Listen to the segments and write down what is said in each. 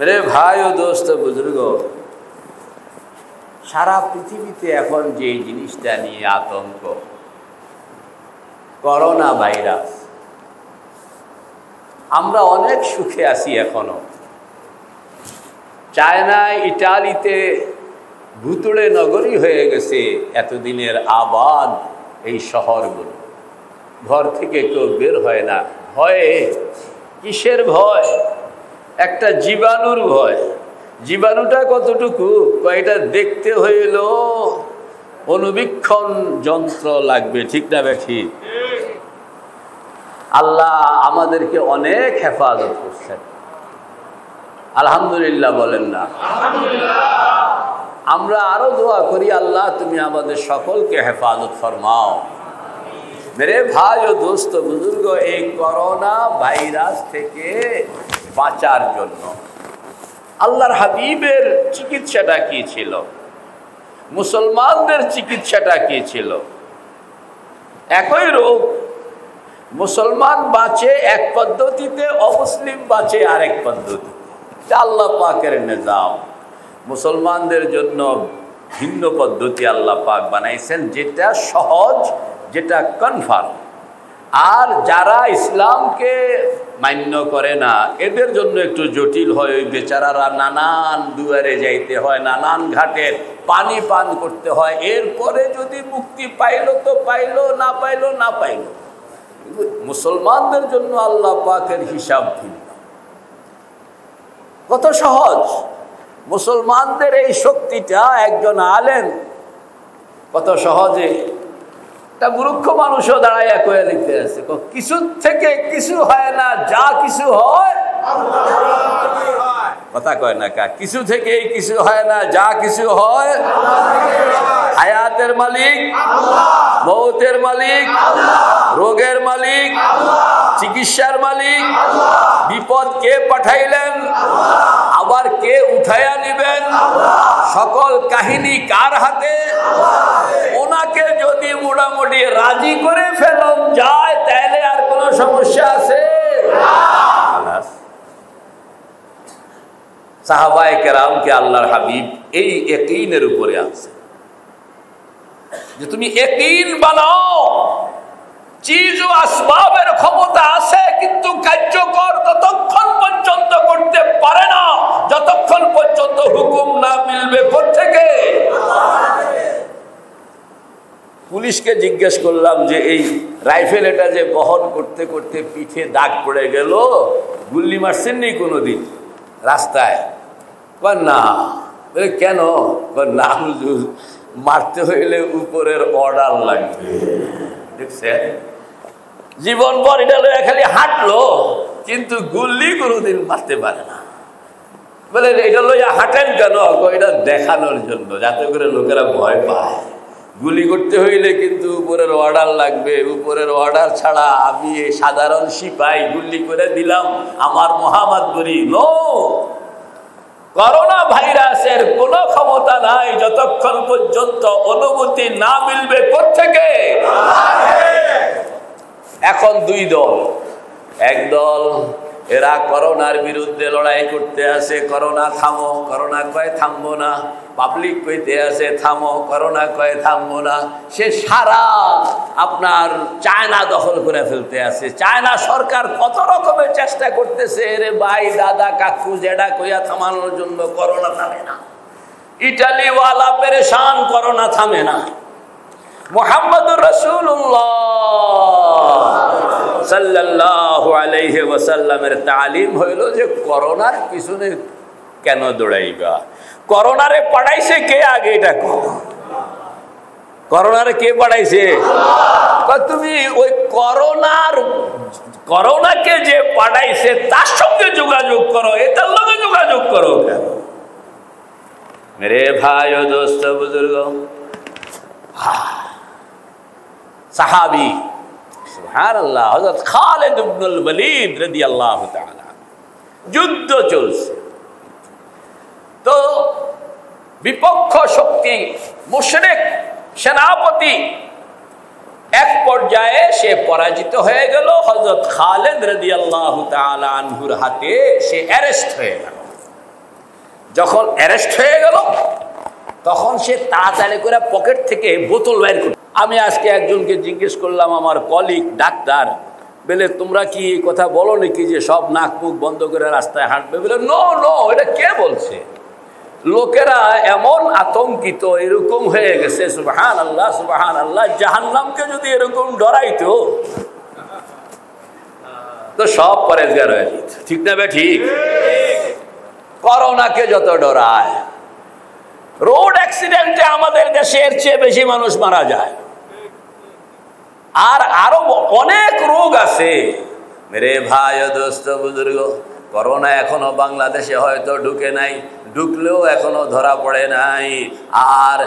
রে ভাই ও দোস্ত, বুজুর্গ। সারা পৃথিবীতে এখন যে জিনিসটা নিয়ে আতঙ্ক করোনা ভাইরাস আমরা অনেক সুখে আছি এখনও। চায়নায় ইটালিতে ভুতুড়ে নগরী হয়ে গেছে এতদিনের আবাদ এই শহরগুলো। ঘর থেকে কেউ বের হয় না। ভয়ে, কিসের ভয়? একটা জীবাণুর ভয়। জীবাণুটা কতটুকু? এটা দেখতে হইল অনুবীক্ষণ যন্ত্র লাগবে, ঠিক না ব্যাঠি আল্লাহ আমাদেরকে অনেক হেফাজত করছেন। আলহামদুলিল্লাহ বলেন না। আমরা আরও দোয়া করি, আল্লাহ তুমি আমাদের সকলকে হেফাজত ফরমাও। মেরে ভাই ও দোস্ত, বুজুর্গ, এই করোনা ভাইরাস থেকে বাঁচার জন্য। আল্লাহর হাবিবের চিকিৎসাটা কি ছিল? মুসলমানদের চিকিৎসাটা কি ছিল? একই রোগ মুসলমান বাঁচে এক পদ্ধতিতে, অমুসলিম বাঁচে আরেক পদ্ধতি আল্লাহ পাকের নিজাম। মুসলমানদের জন্য ভিন্ন পদ্ধতি আল্লাহ পাক বানাইছেন, যেটা সহজ, যেটা কনফার্ম আর যারা ইসলামকে মান্য করে না, এদের জন্য একটু জটিল হয় ওই বেচারারা নানান দুয়ারে যাইতে হয়, নানান ঘাটের পানি পান করতে হয়। এরপরে যদি মুক্তি পাইলো তো পাইলো, না পাইলো না পাইলো। মুসলমানদের জন্য আল্লাহ পাকের হিসাব ভিন্ন। কত সহজ। মুসলমানদের এই শক্তিটা একজন আলেন কত সহজে একটা মূর্খ মানুষও দাঁড়াইয়া কয়ে লিখতে আছে কিছু থেকে কিছু হয় না, যা কিছু হয়। কথা কয় না কা, কিছু থেকে কিছু হয় না, যা কিছু হয়। হায়াতের মালিক, মৌতের মালিক, রোগের মালিক, চিকিৎসার মালিক, বিপদ কে পাঠাইলেন, আবার কে উঠাইয়া নিবেন, সকল কাহিনী কার হাতে? ওনাকে যদি মোটামুটি রাজি করে ফেলন যায়, তাহলে আর কোনো সমস্যা আছে? সাহাবায় কেরামকে আল্লাহর হাবিব এই একইনের উপরে আছে যে তুমি একদিন বানাও চিজ ও আসবাবের ক্ষমতা আছে, কিন্তু কার্যকর ততক্ষণ পর্যন্ত করতে পারে না। যতক্ষণ পর্যন্ত হুকুম না মিলবে থেকে পুলিশকে জিজ্ঞেস করলাম যে, এই রাইফেল এটা যে বহন করতে করতে পিঠে দাগ পড়ে গেল, গুল্লি মারছেন নি কোনোদিন রাস্তায়? না। কেন? না মারতে হইলে উপরের অর্ডার লাগবে। দেখছেন? জীবন পর এটা খালি হাঁটলো, কিন্তু গুল্লি কোনোদিন মারতে পারে না। বলে, এটা লইয়া হাঁটেন কেন? এটা দেখানোর জন্য, যাতে করে লোকেরা ভয় পায়। গুলি করতে হইলে কিন্তু উপরের অর্ডার লাগবে। উপরের অর্ডার ছাড়া আমি সাধারণ সিপাই গুলি করে দিলাম। আমার মহামাত করি নো করোনা ভাইরাসের কোনো ক্ষমতা নাই যতক্ষণ পর্যন্ত অনুমতি না মিলবে থেকে এখন দুই দল। এক দল এরা করোনার বিরুদ্ধে লড়াই করতে আছে করোনা থামো, করোনা কয়ে থামবো না। পাবলিক কইতে আছে থামো, করোনা কয়ে থামবো না। সে সারা আপনার চায়না দখল করে ফেলতে আছে চায়না সরকার কত রকমের চেষ্টা করতেছে রে ভাই, দাদা, কাকু জেডা কইয়া থামানোর জন্য করোনা থামে না। ইটালিওয়ালা পেরেশান করোনা থামে না। মোহাম্মদুর রসুল্লাহ সাল্লাহ তালিম হইল যে করোনার পিছনে কেন দৌড়াইবা? করোনারে পাঠাইছে কে আগে এটা করোনারে কে পাঠাইছে? তুমি ওই করোনার, করোনাকে যে পাঠাইছে তার সঙ্গে যোগাযোগ করো, এটার লগে যোগাযোগ করো কেন? মেরে ভাই ও দোস্ত বুজুর্গ। সাহাবি যুদ্ধ চলছে। তো বিপক্ষ শক্তি, মুশরিক, সেনাপতি এক পর্যায়ে সে পরাজিত হয়ে গেল। হজরত খালেদ রদি আল্লাহ আনহুর হাতে সে অ্যারেস্ট হয়ে গেল। যখন অ্যারেস্ট হয়ে গেল তখন সে তাড়াতাড়ি করে পকেট থেকে বোতল বাইর করল। আমি আজকে একজনকে জিজ্ঞেস করলাম আমার কলিগ ডাক্তার বলে তোমরা কি এই কথা বলো নাকি যে সব নাক মুখ বন্ধ করে রাস্তায় হাঁটবে? বলে নো নো এটা কে বলছে? লোকেরা এমন আতঙ্কিত এরকম হয়ে গেছে সুবাহান আল্লাহ সুবাহান আল্লাহ জাহান্নামকে যদি এরকম ডরাইতো তো সব পরেজগার হয়ে যেত। ঠিক না বে ঠিক। করোনাকে যত ডরায় রোড অ্যাক্সিডেন্টে আমাদের দেশে এর চেয়ে বেশি মানুষ মারা যায়। আর আরও অনেক রোগ আছে। মেরে ভাই দোস্ত, বুজুর্গ, করোনা এখনও বাংলাদেশে হয়তো ঢুকে নাই, ঢুকলেও এখনও ধরা পড়ে নাই। আর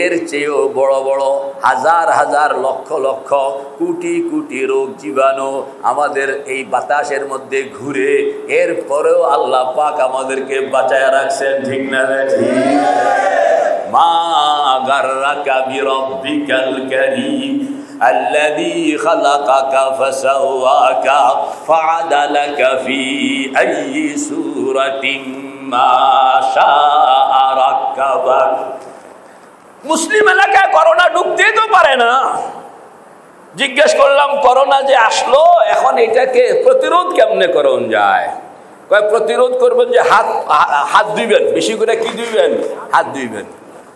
এর চেয়েও বড় বড় হাজার হাজার লক্ষ লক্ষ কোটি কোটি রোগ জীবাণু আমাদের এই বাতাসের মধ্যে ঘুরে এর পরেও আল্লাহ পাক আমাদেরকে বাঁচায় রাখছেন, ঠিক না ঠিক মা গার্রাকা বিরব্বিকাল কারীম الذي خلقك فسواك فعدلك في أي سورة ما شاء ركبك মুসলিম এলাকায় করোনা ঢুকতে তো পারে না জিজ্ঞেস করলাম করোনা যে আসলো এখন এটাকে প্রতিরোধ কেমনে করণ যায় কয় প্রতিরোধ করবেন যে হাত হাত ধুইবেন বেশি করে কি ধুইবেন হাত ধুইবেন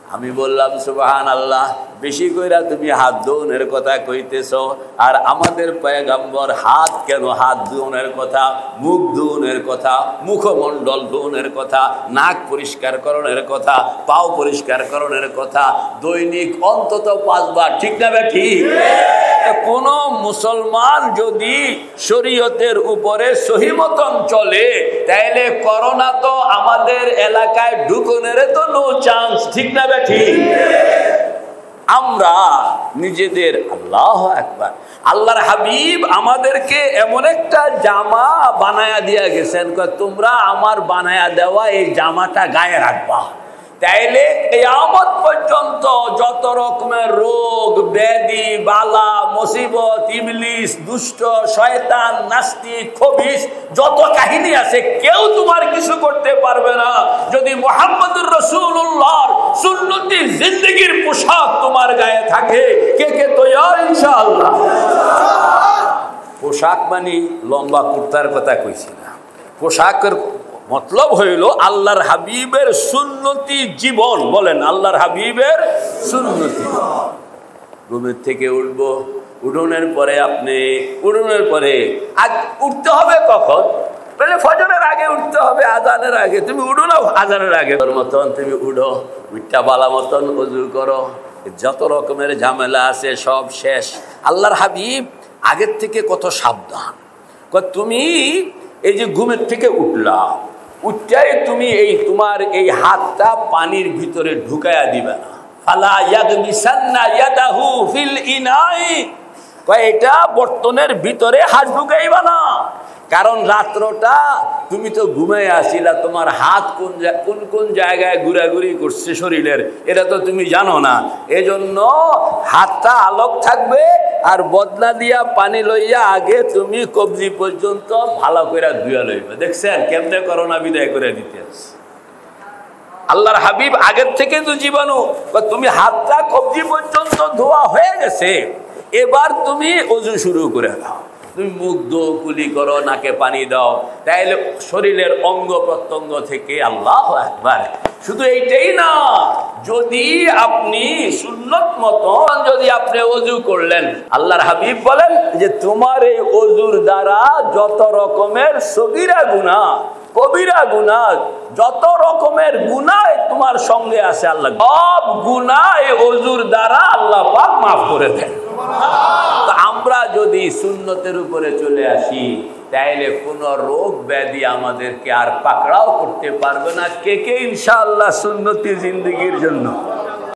আমি বললাম সুবাহান আল্লাহ বেশি কইরা তুমি হাত দৌনের কথা কইতেছ আর আমাদের পয়গাম্বর হাত কেন হাত দৌনের কথা মুখ দৌনের কথা মুখমণ্ডল দৌনের কথা নাক পরিষ্কার করণের কথা পাও পরিষ্কার করণের কথা দৈনিক অন্তত পাঁচবার ঠিক না ঠিক? কোন মুসলমান যদি শরীয়তের উপরে সহিমতন চলে, তাইলে করোনা তো আমাদের এলাকায় ঢুকনের তো নো চান্স ঠিক না বে ঠিক? আমরা নিজেদের আল্লাহ একবার, আল্লাহর হাবিব আমাদেরকে এমন একটা জামা বানায়া দিয়া গেছেন তোমরা আমার বানায়া দেওয়া এই জামাটা গায়ে রাখবা। তাইলে কেয়ামত পর্যন্ত যত রকমের রোগ, ব্যাধি, বালা, মুসিবত, ইবলিস, দুষ্ট, শয়তান নাস্তিক খবিস যত কাহিনী আছে, কেউ তোমার কিছু করতে পারবে না। যদি মোহাম্মদুর রসুল্লাহর সুন্নতি জিন্দগির পোশাক তোমার গায়ে থাকে, কে কে তৈয়ার, ইনশাআল্লাহ? পোশাক মানে লম্বা কুর্তার কথা কইছি না। পোশাকের মতলব হইল আল্লাহর হাবিবের সুন্নতি জীবন। বলেন, আল্লাহর হাবিবের সুন্নতি। ঘুমের থেকে উঠবো, উঠোনের পরে আপনি, উঠোনের পরে আজ উঠতে হবে কখন? বলে, ফজরের আগে উঠতে হবে, আজানের আগে। তুমি উঠো না আজানের আগে। মতন তুমি উঠো উঠটা বালা মতন উজু করো। যত রকমের ঝামেলা আছে, সব শেষ। আল্লাহর হাবিব আগের থেকে কত সাবধান। তুমি এই যে ঘুমের থেকে উঠলা উচ্চাই তুমি এই তোমার এই হাতটা পানির ভিতরে ঢুকাইয়া দিবে না। ফালা এটা বর্তনের ভিতরে হাত ঢুকাইবা না। কারণ রাত্রটা তুমি তো ঘুমাই আসিলা, তোমার হাত কোন কোন কোন জায়গায় ঘুরাঘুরি করছে শরীরের, এটা তো তুমি জানো না। এজন্য হাতটা আলোক থাকবে আর বদলা দিয়া পানি লইয়া আগে তুমি কবজি পর্যন্ত ভালো করে ধুয়া লইবে। দেখছেন কেমনে করোনা বিদায় করে দিতে আল্লাহর হাবিব আগের থেকে তো জীবাণু তুমি হাতটা কবজি পর্যন্ত ধোয়া হয়ে গেছে, এবার তুমি অজু শুরু করে দাও। তুমি মুখ দো কুলি করো নাকে পানি দাও। তাইলে শরীরের অঙ্গ প্রত্যঙ্গ থেকে আল্লাহ একবার শুধু এইটাই না যদি আপনি সুন্নত মতন যদি আপনি অজু করলেন আল্লাহর হাবিব বলেন যে তোমার এই অজুর দ্বারা যত রকমের সগিরা গুণা কবিরা গুণা যত রকমের গুণায় তোমার সঙ্গে আছে আল্লাহ সব গুণায় অজুর দ্বারা আল্লাহ পাক মাফ করে দেন। আমরা যদি সুন্নতের উপরে চলে আসি, তাইলে কোন রোগ ব্যাধি আমাদেরকে আর পাকড়াও করতে পারবে না। কে কে ইনশাআল্লাহ সুন্নতি জিন্দগির জন্য?